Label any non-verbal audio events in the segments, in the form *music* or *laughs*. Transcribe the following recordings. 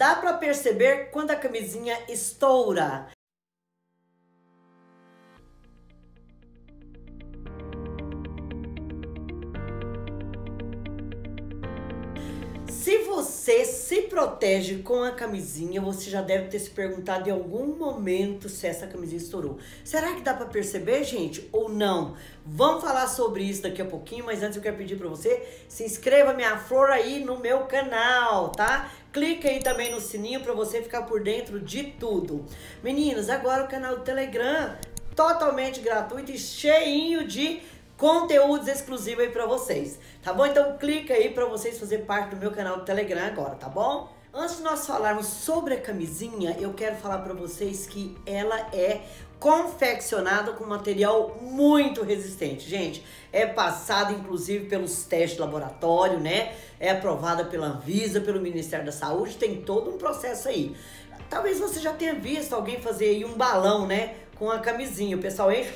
Dá para perceber quando a camisinha estoura. Você se protege com a camisinha, você já deve ter se perguntado em algum momento se essa camisinha estourou. Será que dá para perceber, gente, ou não? Vamos falar sobre isso daqui a pouquinho, mas antes eu quero pedir para você, se inscreva minha flor aí no meu canal, tá? Clica aí também no sininho para você ficar por dentro de tudo. Meninas, agora o canal do Telegram totalmente gratuito e cheinho de conteúdos exclusivos aí para vocês, tá bom? Então clica aí para vocês fazer parte do meu canal do Telegram agora, tá bom? Antes de nós falarmos sobre a camisinha, eu quero falar para vocês que ela é confeccionada com material muito resistente. Gente, é passada inclusive pelos testes de laboratório, né? É aprovada pela Anvisa, pelo Ministério da Saúde, tem todo um processo aí. Talvez você já tenha visto alguém fazer aí um balão, né? Com a camisinha. O pessoal enche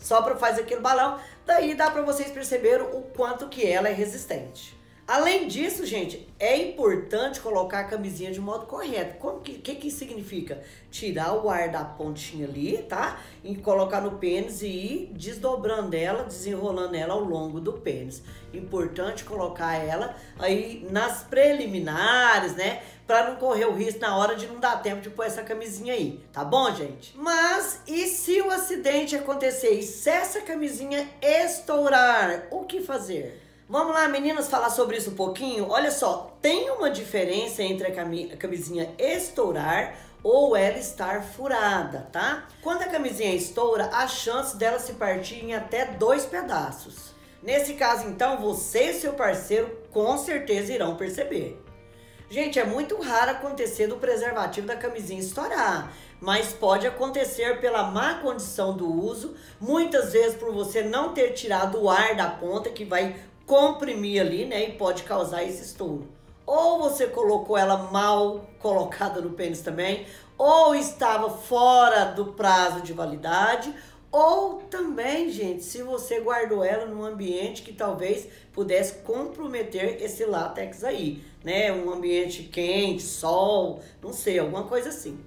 só para fazer aquele balão. Daí dá para vocês perceberem o quanto que ela é resistente. Além disso, gente, é importante colocar a camisinha de modo correto. Como que, que que significa? Tirar o ar da pontinha ali, tá? E colocar no pênis e ir desdobrando ela, desenrolando ela ao longo do pênis. Importante colocar ela aí nas preliminares, né? Pra não correr o risco na hora de não dar tempo de pôr essa camisinha aí, tá bom, gente? Mas e se o acidente acontecer e se essa camisinha estourar, o que fazer? Vamos lá, meninas, falar sobre isso um pouquinho? Olha só, tem uma diferença entre a camisinha estourar ou ela estar furada, tá? Quando a camisinha estoura, a chance dela se partir em até dois pedaços. Nesse caso, então, você e seu parceiro com certeza irão perceber. Gente, é muito raro acontecer do preservativo da camisinha estourar, mas pode acontecer pela má condição do uso, muitas vezes por você não ter tirado o ar da ponta que vai comprimir ali, né? E pode causar esse estouro. Ou você colocou ela mal colocada no pênis também, ou estava fora do prazo de validade, ou também, gente, se você guardou ela num ambiente que talvez pudesse comprometer esse látex aí, né? Um ambiente quente, sol, não sei, alguma coisa assim.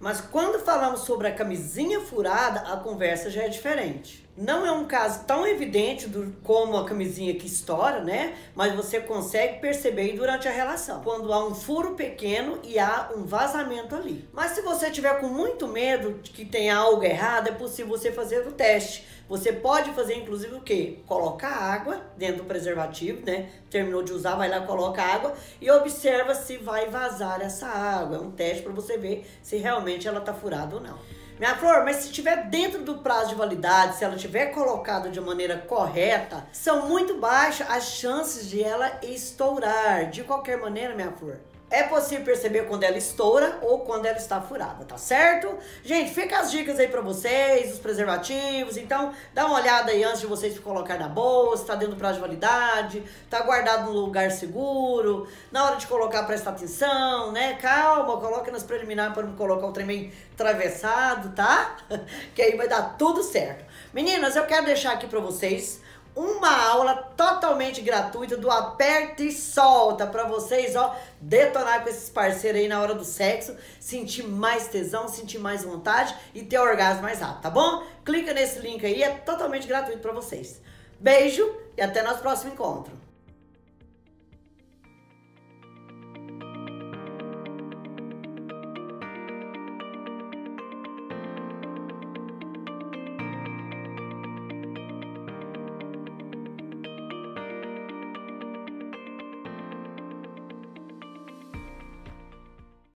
Mas quando falamos sobre a camisinha furada, a conversa já é diferente. Não é um caso tão evidente do, como a camisinha que estoura, né? Mas você consegue perceber durante a relação. Quando há um furo pequeno e há um vazamento ali. Mas se você tiver com muito medo de que tenha algo errado, é possível você fazer o teste. Você pode fazer, inclusive, o quê? Colocar água dentro do preservativo, né? Terminou de usar, vai lá, coloca água e observa se vai vazar essa água. É um teste para você ver se realmente ela tá furada ou não. Minha flor, mas se estiver dentro do prazo de validade, se ela tiver colocada de maneira correta, são muito baixas as chances de ela estourar. De qualquer maneira, minha flor, é possível perceber quando ela estoura ou quando ela está furada, tá certo? Gente, fica as dicas aí pra vocês, os preservativos. Então, dá uma olhada aí antes de vocês colocar na bolsa, tá dentro do prazo de validade, tá guardado no lugar seguro. Na hora de colocar, presta atenção, né? Calma, coloca nas preliminares para não colocar o trem meio atravessado, tá? *laughs* que aí vai dar tudo certo. Meninas, eu quero deixar aqui pra vocês uma aula totalmente gratuita do aperta e solta para vocês, ó, detonar com esses parceiros aí na hora do sexo, sentir mais tesão, sentir mais vontade e ter orgasmo mais rápido, tá bom? Clica nesse link aí, é totalmente gratuito para vocês. Beijo e até nosso próximo encontro.